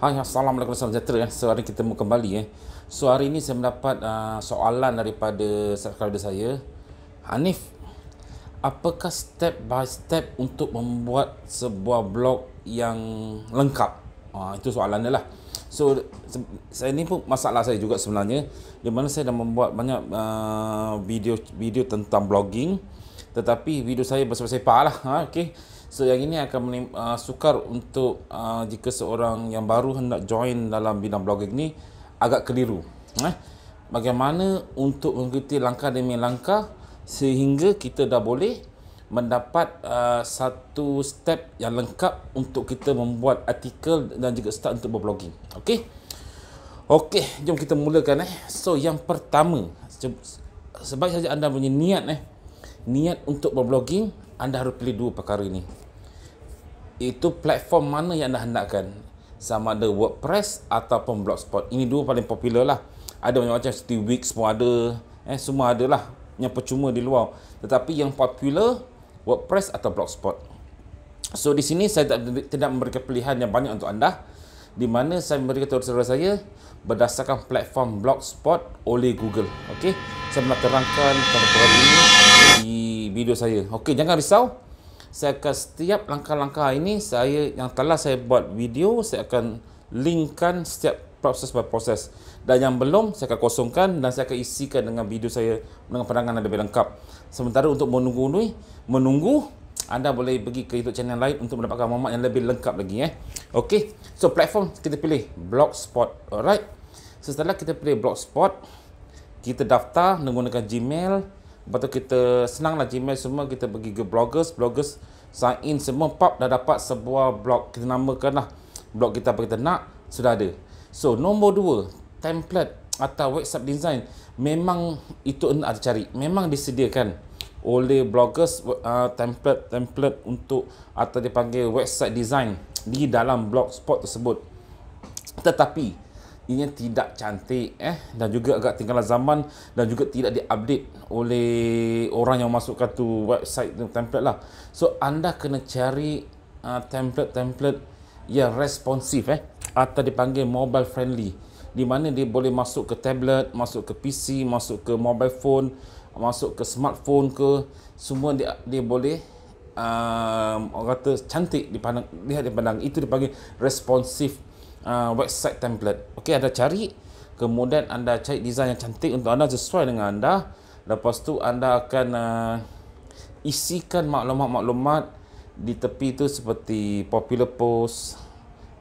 Hai, Assalamualaikum warahmatullahi wabarakatuh. So, hari kita mau kembali. Eh. So, hari ini saya mendapat uh, soalan daripada subscriber saya. Hanif, apakah step by step untuk membuat sebuah blog yang lengkap? Uh, itu soalan dia lah. So, saya ni pun masalah saya juga sebenarnya. Di mana saya dah membuat banyak uh, video video tentang blogging. Tetapi video saya bersepah-sepah lah. Ha, okay. So yang ini akan menim, uh, sukar untuk uh, jika seorang yang baru hendak join dalam bidang blogging ni agak keliru. Eh? Bagaimana untuk mengikuti langkah demi langkah sehingga kita dah boleh mendapat uh, satu step yang lengkap untuk kita membuat artikel dan juga start untuk berblogging. Okey. Okey, jom kita mulakan eh. So yang pertama, sebab saja anda punya niat eh, niat untuk berblogging, anda harus pilih dua perkara ini. Itu platform mana yang anda hendakkan. Sama ada WordPress ataupun Blogspot. Ini dua paling popular lah. Ada macam-macam seperti Wix pun ada. Eh, semua ada lah. Yang percuma di luar. Tetapi yang popular, WordPress atau Blogspot. So di sini saya tak, tidak memberikan pilihan yang banyak untuk anda. Di mana saya memberikan tutorial saya berdasarkan platform Blogspot oleh Google. Okey, saya nak terangkan tutorial ini di video saya. Okey, jangan risau. Saya akan setiap langkah-langkah ini saya yang telah saya buat video, saya akan linkkan setiap proses by proses. Dan yang belum saya akan kosongkan dan saya akan isikan dengan video saya dengan penerangan yang lebih lengkap. Sementara untuk menunggu ini, menunggu anda boleh pergi ke YouTube channel lain untuk mendapatkan maklumat yang lebih lengkap lagi eh. Okey. So platform kita pilih Blogspot. Alright. Setelah kita pilih Blogspot, kita daftar menggunakan Gmail Lepas tu kita senanglah Gmail semua kita pergi ke bloggers, bloggers sign in semua pop dah dapat sebuah blog kita namakan lah blog kita apa kita nak sudah ada. So nombor dua template atau website design memang itu ada cari. Memang disediakan oleh bloggers uh, template template untuk atau dipanggil website design di dalam blogspot tersebut. Tetapi ianya tidak cantik eh? Dan juga agak tinggalan zaman dan juga tidak diupdate oleh orang yang masukkan tu website tu template lah. So anda kena cari uh, template-template yang responsif eh? Atau dipanggil mobile friendly. Di mana dia boleh masuk ke tablet, masuk ke PC, masuk ke mobile phone, masuk ke smartphone ke semua dia dia boleh um, orang kata cantik dipandang lihat dipandang itu dipanggil responsif uh, website template. Okey, anda cari, kemudian anda cari design yang cantik untuk anda sesuai dengan anda. Lepas tu anda akan uh, isikan maklumat-maklumat di tepi tu seperti popular post,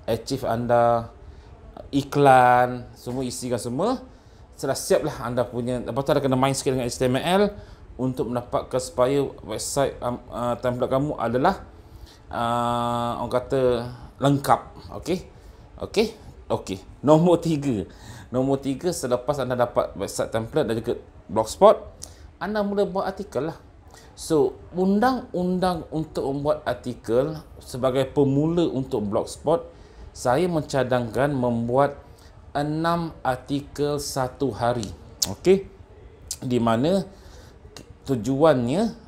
achieve anda, iklan, semua isikan semua. Sudah siaplah anda punya. Lepas tu anda kena main sikit dengan HTML untuk mendapatkan supaya website uh, template kamu adalah uh, orang kata lengkap. Okey. Okey? Okey. Nombor tiga. Nombor tiga, selepas anda dapat website template dan juga blogspot, anda mula buat artikel lah. So, undang-undang untuk membuat artikel sebagai pemula untuk blogspot, saya mencadangkan membuat enam artikel satu hari. Okey? Di mana tujuannya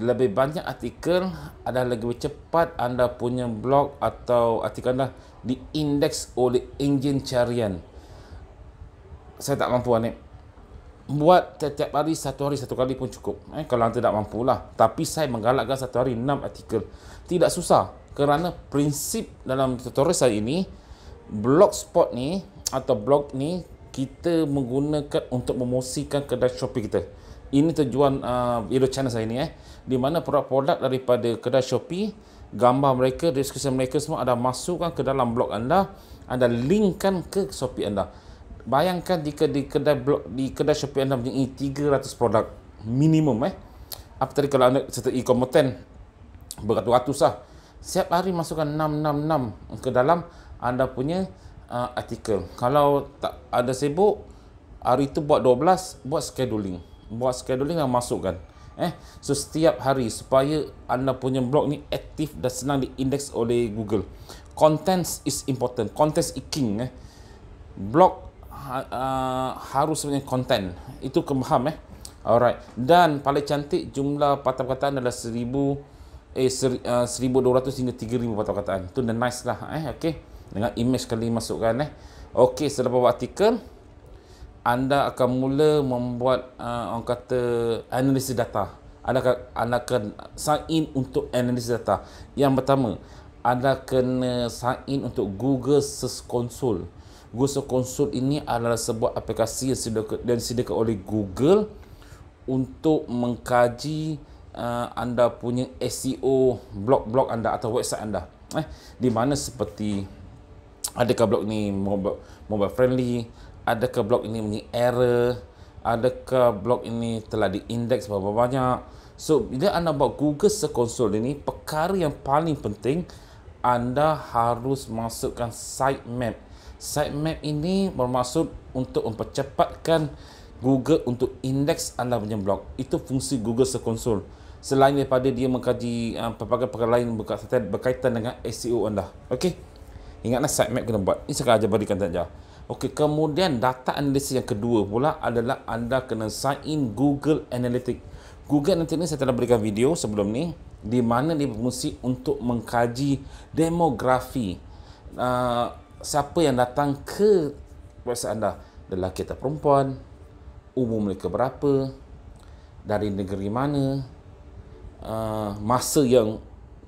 lebih banyak artikel adalah lebih cepat anda punya blog atau artikel anda diindeks oleh enjin carian. Saya tak mampu ni. Buat setiap hari satu hari satu kali pun cukup. Eh, kalau anda tidak mampu lah. Tapi saya menggalakkan satu hari enam artikel. Tidak susah. Kerana prinsip dalam tutorial saya ini, blogspot ni atau blog ni kita menggunakan untuk memosikan kedai Shopee kita. Ini tujuan uh, video channel saya ni eh di mana produk-produk daripada kedai Shopee, gambar mereka, deskripsi mereka semua ada masukkan ke dalam blog anda, anda linkkan ke Shopee anda. Bayangkan jika di kedai blog di kedai Shopee anda mempunyai 300 produk minimum eh. Apa tadi kalau anda serta e-commerce beratus-ratus lah. Setiap hari masukkan 666 ke dalam anda punya uh, artikel. Kalau tak ada sibuk, hari itu buat 12, buat scheduling. Buat scheduling yang masukkan eh so setiap hari supaya anda punya blog ni aktif dan senang diindeks oleh Google. Contents is important. Contents is king eh. Blog uh, harus punya content. Itu kemaham eh. Alright. Dan paling cantik jumlah patah perkataan adalah 1000 eh ser, uh, 1200 hingga 3000 patah perkataan tu the nice lah eh. Okey dengan image kali masukkan eh. Okey, setelah buat artikel anda akan mula membuat uh, orang kata analisis data. Anda akan, anda akan sign in untuk analisis data. Yang pertama, anda kena sign in untuk Google Search Console. Google Search Console ini adalah sebuah aplikasi yang disediakan oleh Google untuk mengkaji uh, anda punya SEO blog-blog anda atau website anda. Eh, di mana seperti adakah blog ni mobile, mobile friendly, adakah blog ini punya error, adakah blog ini telah diindeks berapa banyak. So, bila anda buat Google Search Console ini, perkara yang paling penting anda harus masukkan sitemap. Sitemap ini bermaksud untuk mempercepatkan Google untuk indeks anda punya blog. Itu fungsi Google Search Console. Selain daripada dia mengkaji uh, pelbagai perkara lain berkaitan, berkaitan dengan SEO anda. Okey. Ingatlah sitemap kena buat. Ini sekarang ajar berikan saja. Okey, kemudian data analisis yang kedua pula adalah anda kena sign in Google Analytics. Google Analytics ni saya telah berikan video sebelum ni di mana dia berfungsi untuk mengkaji demografi. Uh, siapa yang datang ke website anda? Lelaki atau perempuan? Umur mereka berapa? Dari negeri mana? Uh, masa yang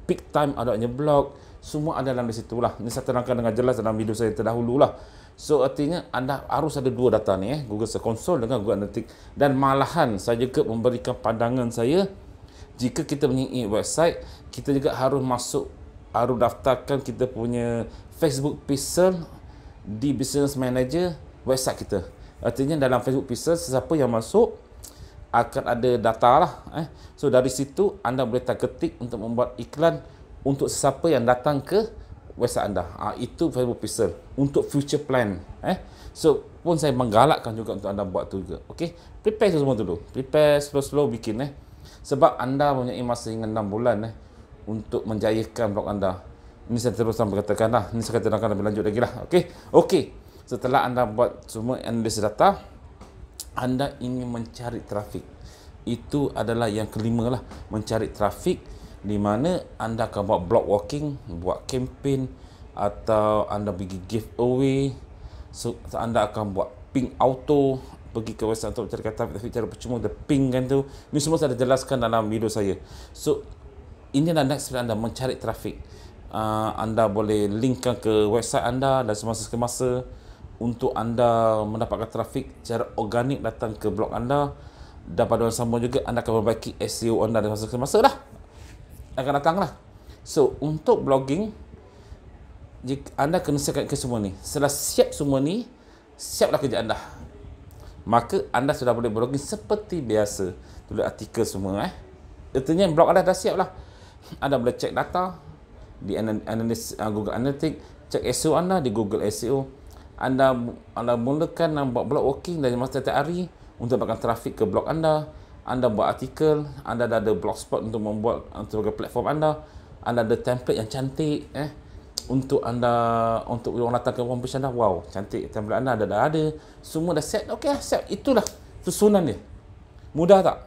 peak time adanya blog semua ada dalam di situ lah. Ini saya terangkan dengan jelas dalam video saya terdahulu lah so artinya anda harus ada dua data ni eh. Google Search Console dengan Google Analytics. Dan malahan saya juga memberikan pandangan saya jika kita punya website kita juga harus masuk harus daftarkan kita punya Facebook pixel di business manager website kita. Artinya dalam Facebook pixel sesiapa yang masuk akan ada data lah eh. so dari situ anda boleh ketik untuk membuat iklan untuk sesiapa yang datang ke website anda ha, itu Facebook pixel untuk future plan eh. so pun saya menggalakkan juga untuk anda buat tu juga okay? prepare semua dulu prepare slow-slow bikin eh sebab anda punya masa hingga 6 bulan eh, untuk menjayakan blog anda. Ini saya terus sampai katakan lah. Ini saya katakan lebih lanjut lagi lah. Okey. Okey. Setelah anda buat semua analisis data, anda ingin mencari trafik. Itu adalah yang kelima lah. Mencari trafik di mana anda akan buat blog walking, buat campaign atau anda pergi giveaway. So, anda akan buat ping auto pergi ke website untuk mencari kata tapi cara percuma the ping kan tu. Ni semua saya dah jelaskan dalam video saya. So ini adalah next step anda mencari trafik uh, anda boleh linkkan ke website anda dan semasa ke masa untuk anda mendapatkan trafik secara organik datang ke blog anda. Dan pada masa sama juga anda akan memperbaiki SEO anda semasa ke masa lah akan datang lah so untuk blogging jika anda kena siapkan ke semua ni. Setelah siap semua ni siaplah kerja anda. Maka anda sudah boleh blogging seperti biasa. Tulis artikel semua eh. Artinya blog anda dah siap lah anda boleh cek data di analis, uh, Google Analytics cek SEO anda di Google SEO anda anda mulakan uh, buat blog working dari masa setiap hari untuk dapatkan trafik ke blog anda anda buat artikel anda dah ada blogspot untuk membuat untuk platform anda anda ada template yang cantik eh untuk anda untuk orang datang ke homepage anda wow cantik template anda ada dah ada semua dah set okey lah set itulah susunan dia. Mudah tak?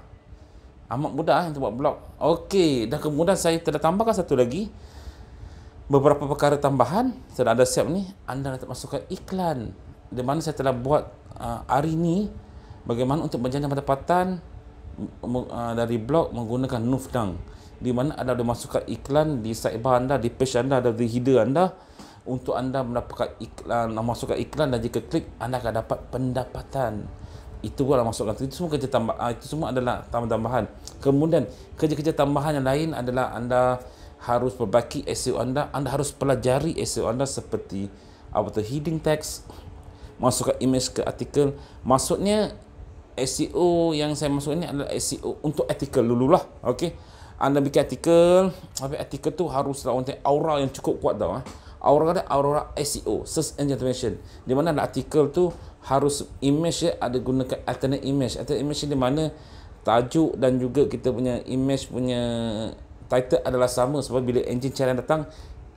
Amat mudah eh, untuk buat blog. Okey dah kemudian saya telah tambahkan satu lagi. Beberapa perkara tambahan saya ada siap ni anda nak masukkan iklan. Di mana saya telah buat uh, hari ni bagaimana untuk menjana pendapatan uh, dari blog menggunakan Nufdang di mana anda ada masukkan iklan di sidebar anda, di page anda, di header anda untuk anda mendapatkan iklan, masukkan iklan dan jika klik anda akan dapat pendapatan. Itu pula masukkan itu semua kerja tambah ah, itu semua adalah tambahan. Kemudian kerja-kerja tambahan yang lain adalah anda harus perbaiki SEO anda, anda harus pelajari SEO anda seperti apa tu heading text, masukkan image ke artikel. Maksudnya SEO yang saya masuk ini adalah SEO untuk artikel dululah. Okey anda bikin artikel tapi artikel tu harus lawan aura yang cukup kuat tau eh. aura dia aura SEO search engine optimization di mana artikel tu harus image dia ada gunakan alternate image alternate image di mana tajuk dan juga kita punya image punya title adalah sama sebab bila engine challenge datang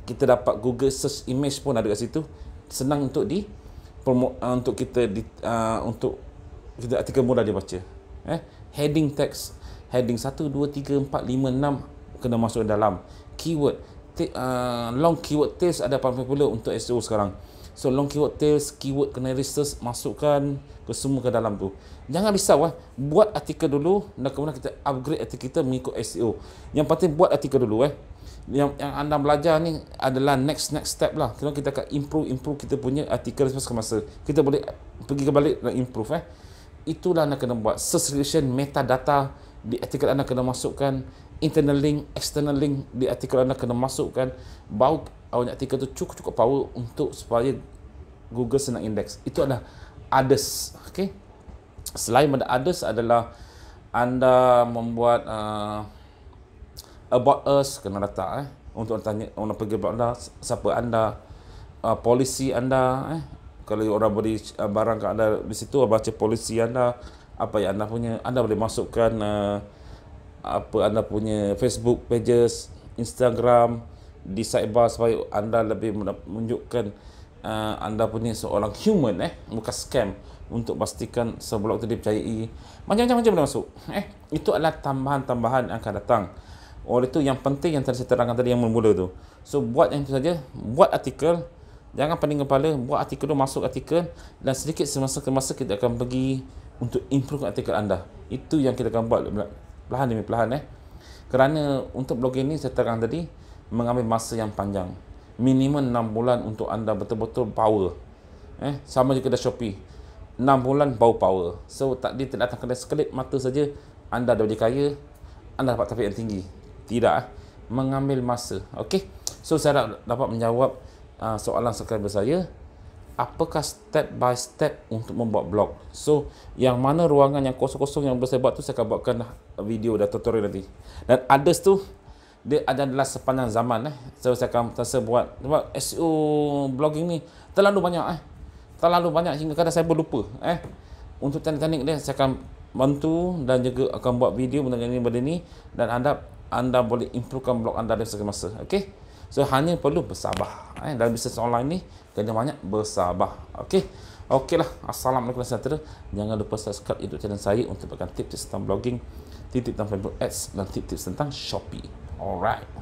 kita dapat Google search image pun ada kat situ senang untuk di uh, untuk kita di, uh, untuk kita artikel mudah dibaca eh heading text heading 1, 2, 3, 4, 5, 6 kena masuk dalam keyword uh, long keyword tails ada paling popular untuk SEO sekarang. So long keyword tails, keyword kena research, masukkan ke semua ke dalam tu. Jangan risau eh. Buat artikel dulu dan kemudian kita upgrade artikel kita mengikut SEO. Yang penting buat artikel dulu eh. Yang, yang anda belajar ni adalah next next step lah. Kalau kita akan improve improve kita punya artikel semasa ke masa. Kita boleh pergi ke balik dan improve eh. Itulah anda kena buat. Search relation metadata di artikel anda kena masukkan internal link, external link di artikel anda kena masukkan bau awak artikel tu cukup-cukup power untuk supaya Google senang index. Itu adalah others. Okay. Selain pada others adalah anda membuat uh, about us kena letak eh untuk tanya orang pergi about anda siapa anda uh, polisi anda eh kalau orang beri uh, barang kat anda di situ baca polisi anda apa yang anda punya anda boleh masukkan uh, apa anda punya Facebook pages, Instagram di sidebar supaya anda lebih menunjukkan uh, anda punya seorang human eh bukan scam untuk pastikan seblog itu dipercayai. Macam-macam boleh masuk? Eh itu adalah tambahan-tambahan yang akan datang. Oleh itu yang penting yang tadi saya terangkan tadi yang bermula tu. So buat yang itu saja. Buat artikel jangan pening kepala buat artikel tu masuk artikel dan sedikit semasa ke masa kita akan pergi untuk improve artikel anda itu yang kita akan buat perlahan demi perlahan eh. Kerana untuk blogging ni saya terang tadi mengambil masa yang panjang. Minimum 6 bulan untuk anda betul-betul power. Eh, sama juga dengan Shopee. 6 bulan bau power. So tak dia tidak datang kena sekelip mata saja anda dah jadi kaya, anda dapat target yang tinggi. Tidak eh. Mengambil masa. Okey. So saya dapat menjawab uh, soalan subscriber saya apakah step by step untuk membuat blog. So, yang mana ruangan yang kosong-kosong yang boleh saya buat tu saya akan buatkan video dan tutorial nanti. Dan others tu dia adalah sepanjang zaman eh. So saya akan saya buat sebab SEO blogging ni terlalu banyak eh. Terlalu banyak hingga kadang saya berlupa eh. Untuk teknik-teknik dia saya akan bantu dan juga akan buat video mengenai benda ni dan anda anda boleh improvekan blog anda dari segala masa. Okey. So hanya perlu bersabar. Eh, dalam bisnes online ni kena banyak bersabar. Okey. Okeylah. Assalamualaikum warahmatullahi wabarakatuh. Jangan lupa subscribe YouTube channel saya untuk dapatkan tips tentang blogging, tips tentang Facebook Ads dan tips tentang Shopee. Alright.